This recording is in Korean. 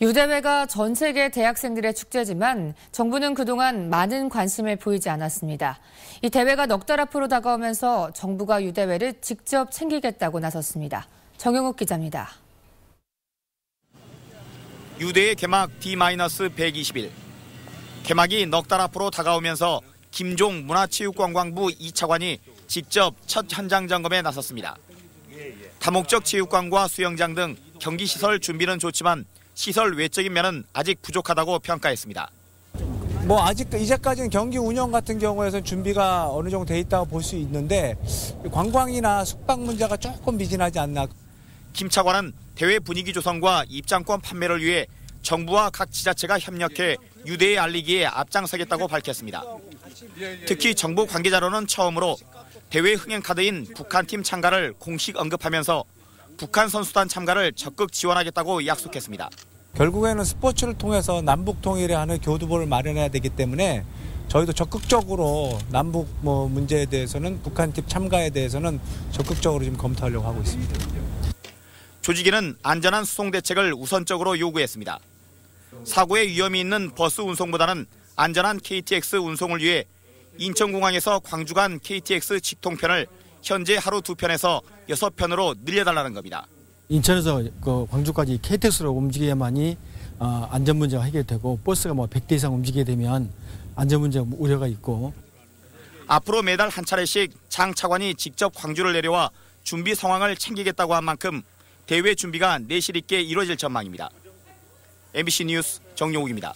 유대회가 전 세계 대학생들의 축제지만 정부는 그동안 많은 관심을 보이지 않았습니다. 이 대회가 넉 달 앞으로 다가오면서 정부가 유대회를 직접 챙기겠다고 나섰습니다. 정영욱 기자입니다. 유대의 개막 D-120일. 개막이 넉 달 앞으로 다가오면서 김종 문화체육관광부 2차관이 직접 첫 현장 점검에 나섰습니다. 다목적 체육관과 수영장 등 경기시설 준비는 좋지만 시설 외적인 면은 아직 부족하다고 평가했습니다. 뭐 아직 이제까지는 경기 운영 같은 경우에는 준비가 어느 정도 돼 있다고 볼 수 있는데 관광이나 숙박 문제가 조금 미진하지 않나. 김 차관은 대회 분위기 조성과 입장권 판매를 위해 정부와 각 지자체가 협력해 유대에 알리기에 앞장서겠다고 밝혔습니다. 특히 정부 관계자로는 처음으로 대회 흥행 카드인 북한 팀 참가를 공식 언급하면서 북한 선수단 참가를 적극 지원하겠다고 약속했습니다. 결국에는 스포츠를 통해서 남북 통일에 하는 교두보를 마련해야 되기 때문에 저희도 적극적으로 남북 뭐 문제에 대해서는 북한 팀 참가에 대해서는 적극적으로 지금 검토하려고 하고 있습니다. 조직위는 안전한 수송 대책을 우선적으로 요구했습니다. 사고의 위험이 있는 버스 운송보다는 안전한 KTX 운송을 위해 인천공항에서 광주 간 KTX 직통편을 현재 하루 두 편에서 여섯 편으로 늘려달라는 겁니다. 인천에서 그 광주까지 KTX로 움직여야만이 어, 안전 문제가 해결되고 버스가 뭐 100대 이상 움직이게 되면 안전 문제 우려가 있고 앞으로 매달 한 차례씩 장 차관이 직접 광주를 내려와 준비 상황을 챙기겠다고 한 만큼 대회 준비가 내실 있게 이루어질 전망입니다. MBC 뉴스 정용욱입니다.